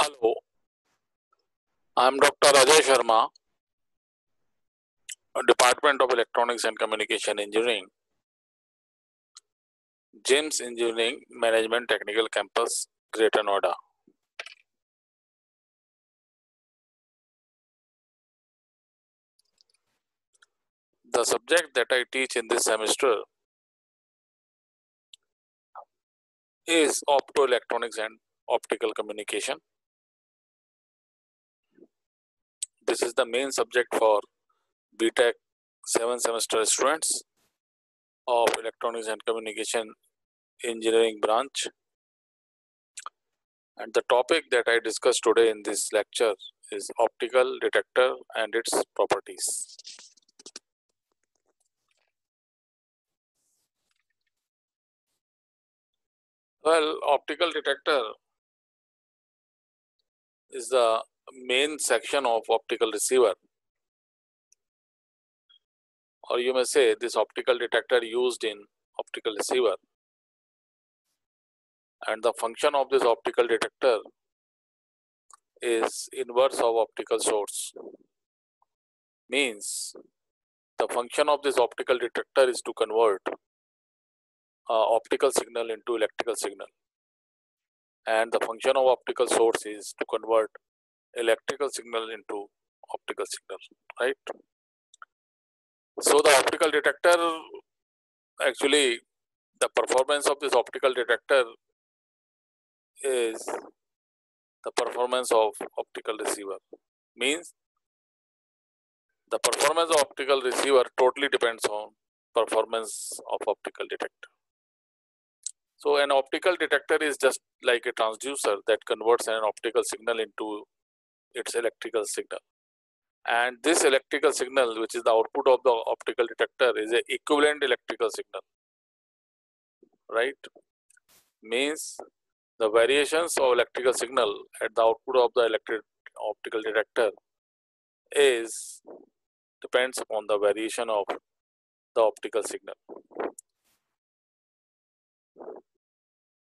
Hello, I'm Dr. Ajay Sharma, Department of Electronics and Communication Engineering, JIMS Engineering Management Technical Campus, Greater Noida. The subject that I teach in this semester is optoelectronics and optical communication. This is the main subject for BTech 7 semester students of Electronics and Communication Engineering branch. And the topic that I discuss today in this lecture is optical detector and its properties. Well, optical detector is the main section of optical receiver. Or you may say this optical detector used in optical receiver. And the function of this optical detector is inverse of optical source. Means the function of this optical detector is to convert uh, optical signal into electrical signal. And the function of optical source is to convert electrical signal into optical signal right? So the optical detector actually the performance of this optical detector is the performance of optical receiver. Means the performance of optical receiver totally depends on performance of optical detector. So an optical detector is just like a transducer that converts an optical signal into its electrical signal. And this electrical signal, which is the output of the optical detector, is a equivalent electrical signal. Right? Means the variations of electrical signal at the output of the electric optical detector is depends upon the variation of the optical signal.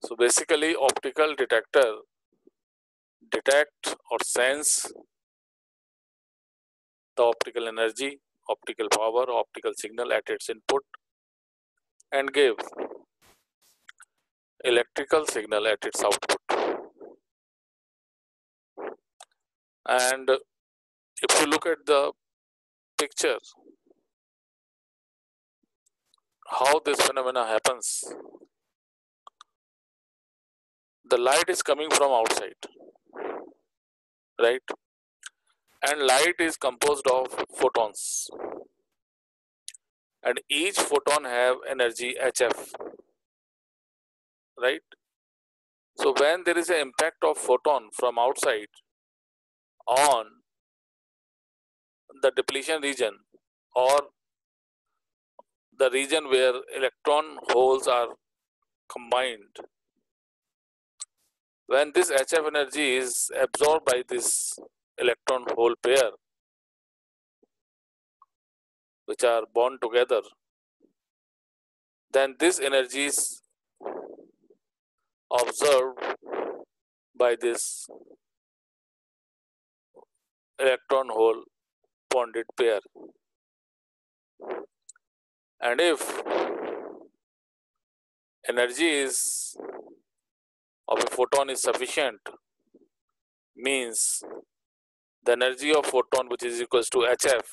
So basically optical detector detect or sense the optical energy, optical power, optical signal at its input and give electrical signal at its output. And if you look at the picture, how this phenomena happens, the light is coming from outside right? And light is composed of photons. And each photon have energy hf right? So when there is an impact of photon from outside on the depletion region or the region where electron holes are combined when this HF energy is absorbed by this electron hole pair, which are bound together, then this energy is observed by this electron hole bonded pair. And if energy is of a photon is sufficient means the energy of photon which is equals to hf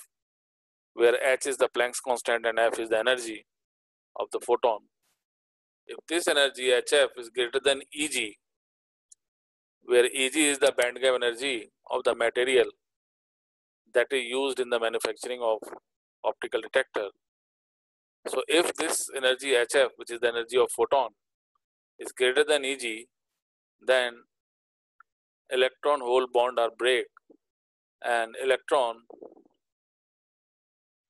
where h is the Planck's constant and f is the energy of the photon. If this energy hf is greater than Eg, where Eg is the band gap energy of the material that is used in the manufacturing of optical detector. So if this energy hf, which is the energy of photon, is greater than Eg, then electron hole bond are break and electron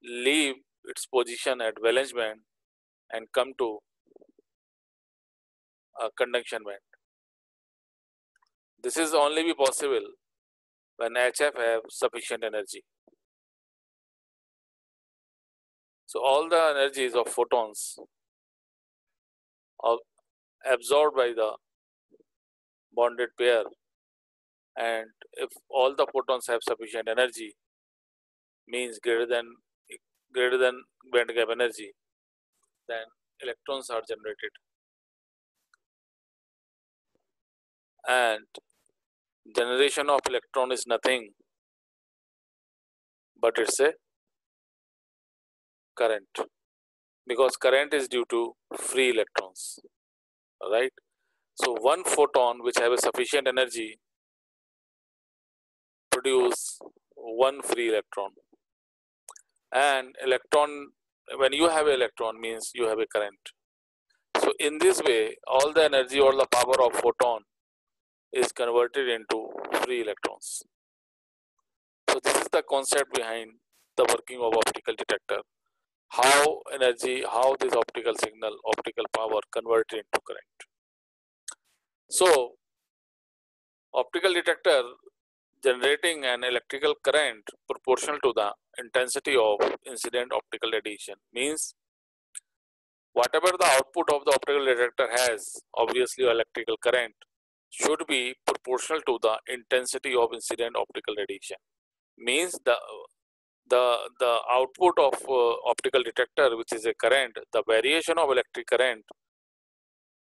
leave its position at valence band and come to a conduction band. This is only be possible when HF have sufficient energy. So all the energies of photons are absorbed by the bonded pair and if all the photons have sufficient energy means greater than greater than band gap energy then electrons are generated. And generation of electron is nothing but it's a current because current is due to free electrons right so one photon which have a sufficient energy produce one free electron. And electron when you have electron means you have a current. So in this way all the energy or the power of photon is converted into free electrons. So this is the concept behind the working of optical detector. How energy how this optical signal optical power converted into current so optical detector generating an electrical current proportional to the intensity of incident optical radiation means whatever the output of the optical detector has obviously electrical current should be proportional to the intensity of incident optical radiation. Means the the the output of uh, optical detector which is a current the variation of electric current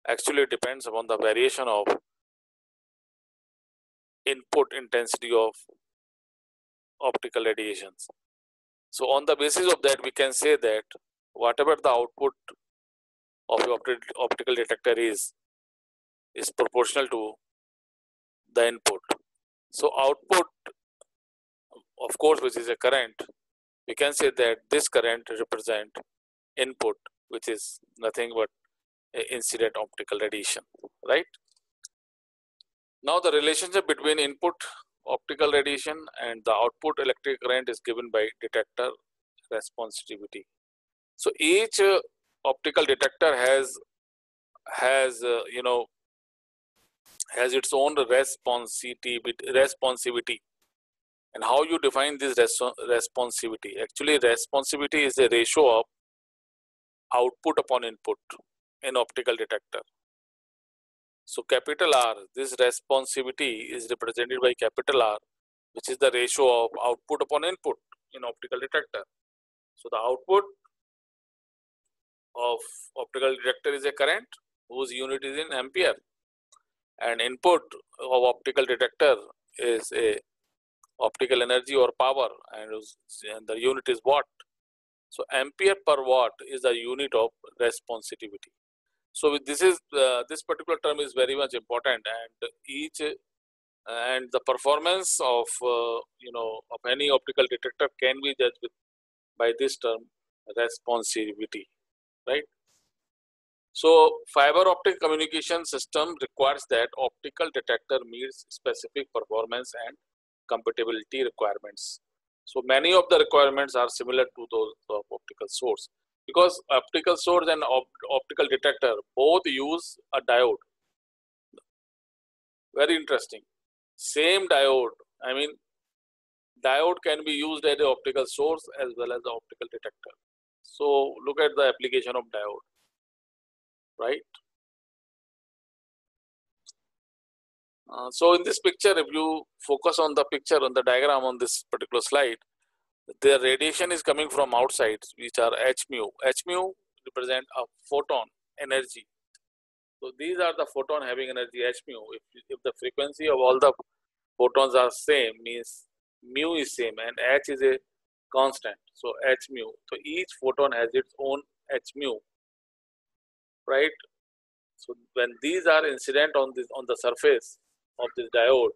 actually depends upon the variation of input intensity of optical radiations. So on the basis of that, we can say that whatever the output of the optical detector is, is proportional to the input. So output, of course, which is a current, we can say that this current represent input, which is nothing but incident optical radiation, right? Now the relationship between input optical radiation and the output electric current is given by detector responsivity. So each uh, optical detector has has uh, you know has its own responsivity responsivity and how you define this res responsivity actually responsivity is a ratio of output upon input in optical detector so capital R, this responsivity is represented by capital R, which is the ratio of output upon input in optical detector. So the output of optical detector is a current whose unit is in ampere and input of optical detector is a optical energy or power and, and the unit is watt. So ampere per watt is the unit of responsivity. So this is uh, this particular term is very much important, and each uh, and the performance of uh, you know of any optical detector can be judged with by this term responsivity, right? So fiber optic communication system requires that optical detector meets specific performance and compatibility requirements. So many of the requirements are similar to those of optical source because optical source and op optical detector both use a diode. Very interesting. Same diode. I mean diode can be used as an optical source as well as the optical detector. So look at the application of diode. Right? Uh, so in this picture if you focus on the picture on the diagram on this particular slide the radiation is coming from outside which are h mu h mu represent a photon energy so these are the photon having energy h mu if, if the frequency of all the photons are same means mu is same and h is a constant. So h mu. So each photon has its own h mu, right? So when these are incident on this on the surface of this diode,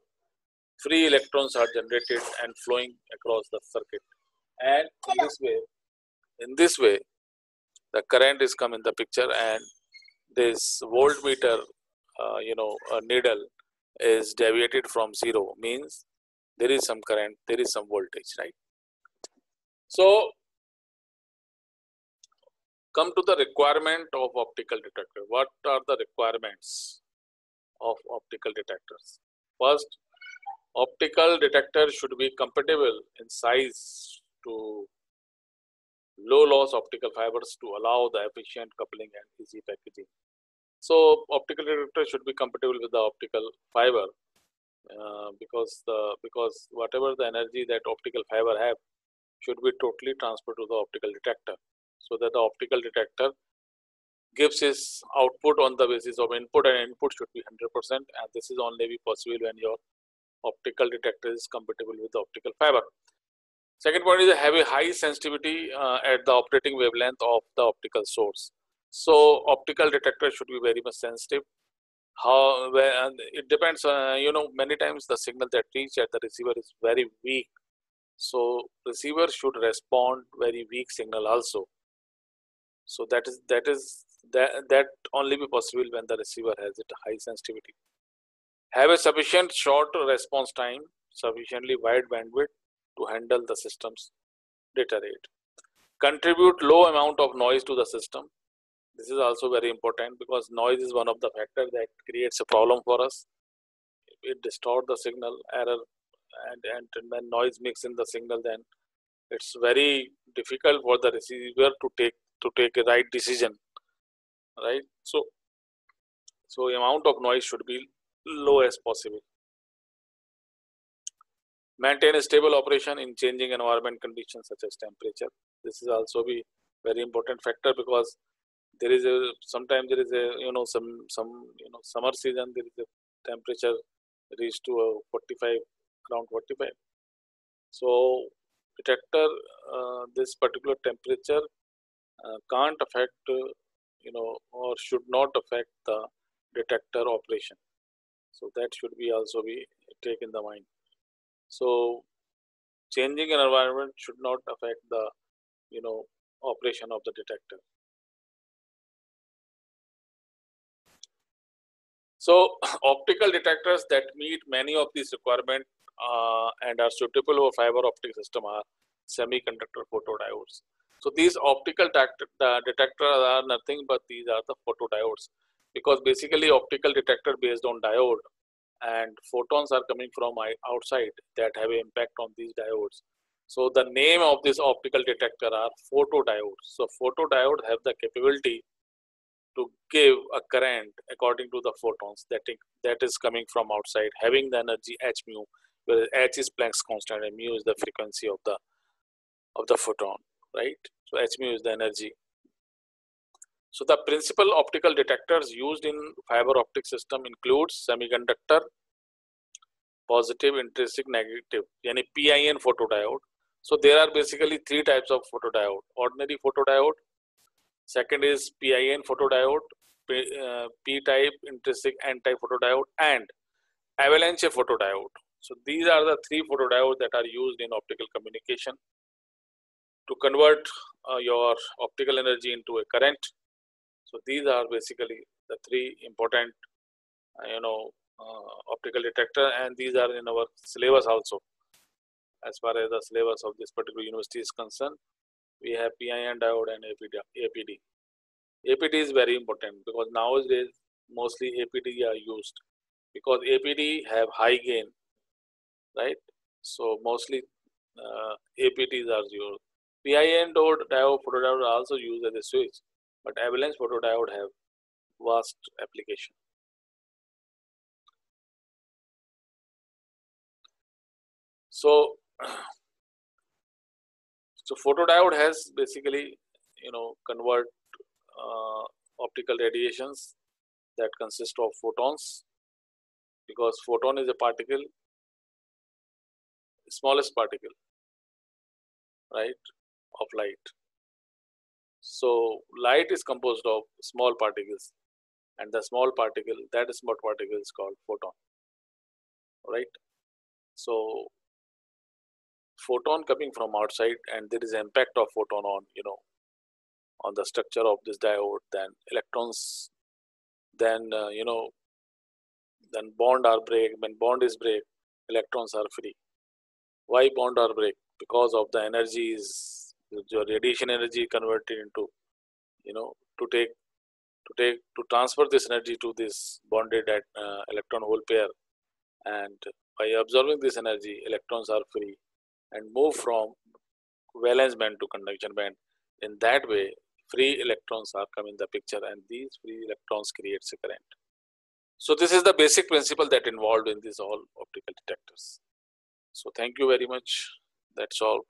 free electrons are generated and flowing across the circuit. And in this way, in this way, the current is come in the picture and this voltmeter, uh, you know, a needle is deviated from zero means there is some current, there is some voltage, right? So, come to the requirement of optical detector. What are the requirements of optical detectors? First, optical detector should be compatible in size to low loss optical fibers to allow the efficient coupling and easy packaging. So optical detector should be compatible with the optical fiber uh, because the because whatever the energy that optical fiber have should be totally transferred to the optical detector so that the optical detector gives its output on the basis of input and input should be 100% and this is only be possible when your optical detector is compatible with the optical fiber. Second point is have a high sensitivity uh, at the operating wavelength of the optical source. So optical detector should be very much sensitive. How it depends. Uh, you know, many times the signal that reach at the receiver is very weak. So receiver should respond very weak signal also. So that is that is that that only be possible when the receiver has it high sensitivity. Have a sufficient short response time, sufficiently wide bandwidth to handle the system's data rate. Contribute low amount of noise to the system this is also very important because noise is one of the factors that creates a problem for us. It distorts the signal error and, and when noise mix in the signal then it's very difficult for the receiver to take to take a right decision right so so amount of noise should be low as possible maintain a stable operation in changing environment conditions such as temperature. This is also be very important factor because there is a sometimes there is a you know some some you know summer season there is a temperature reach to a 45 around 45 so detector uh, this particular temperature uh, can't affect uh, you know or should not affect the detector operation. So that should be also be taken in the mind so changing an environment should not affect the you know operation of the detector So optical detectors that meet many of these requirements uh, and are suitable for fiber optic system are semiconductor photodiodes. So these optical detectors are nothing but these are the photodiodes because basically optical detector based on diode and photons are coming from outside that have an impact on these diodes. So the name of this optical detector are photodiodes. So photodiode have the capability to give a current according to the photons that that is coming from outside having the energy h mu where h is Planck's constant and mu is the frequency of the of the photon right so h mu is the energy so the principal optical detectors used in fiber optic system includes semiconductor positive intrinsic negative yani pin photodiode so there are basically three types of photodiode ordinary photodiode Second is PIN photodiode, P-type uh, intrinsic N-type photodiode and avalanche photodiode. So these are the three photodiodes that are used in optical communication to convert uh, your optical energy into a current. So these are basically the three important, uh, you know, uh, optical detector and these are in our syllabus also as far as the syllabus of this particular university is concerned we have PIN diode and APD. APD. APD is very important because nowadays mostly APD are used because APD have high gain, right? So mostly uh, APDs are used. PIN diode, diode photodiode are also used as a switch, but avalanche photodiode have vast application. So So photodiode has basically, you know, convert uh, optical radiations that consist of photons because photon is a particle, smallest particle, right of light so light is composed of small particles and the small particle that small particle is called photon. Right? So photon coming from outside and there is impact of photon on you know on the structure of this diode then electrons then uh, you know then bond are break when bond is break electrons are free. Why bond are break? Because of the energy is your radiation energy converted into you know to take to take to transfer this energy to this bonded at, uh, electron hole pair. And by absorbing this energy electrons are free and move from valence band to conduction band. In that way free electrons are come in the picture and these free electrons creates a current. So this is the basic principle that involved in these all optical detectors. So thank you very much. That's all